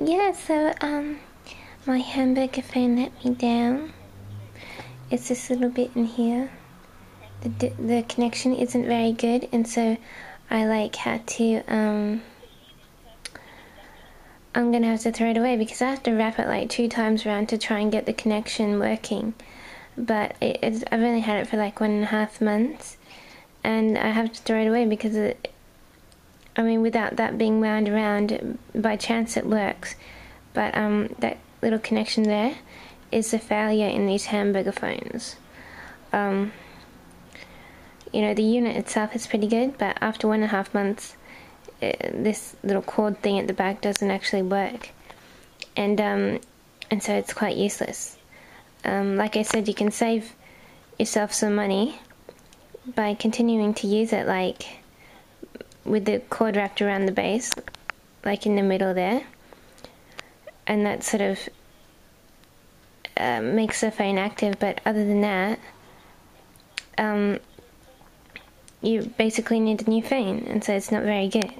Yeah, so um, my hamburger phone let me down. It's this little bit in here. The the connection isn't very good, and so I like had to um. I'm gonna have to throw it away because I have to wrap it like two times around to try and get the connection working. But it, I've only had it for like one and a half months, and I have to throw it away because it, I mean, without that being wound around, by chance it works. But um, that little connection there is a failure in these hamburger phones. Um, you know, the unit itself is pretty good, but after one and a half months, uh, this little cord thing at the back doesn't actually work, and um, and so it's quite useless. Um, like I said, you can save yourself some money by continuing to use it, like with the cord wrapped around the base, like in the middle there, and that sort of uh, makes the phone active. But other than that, um, you basically need a new phone, and so it's not very good.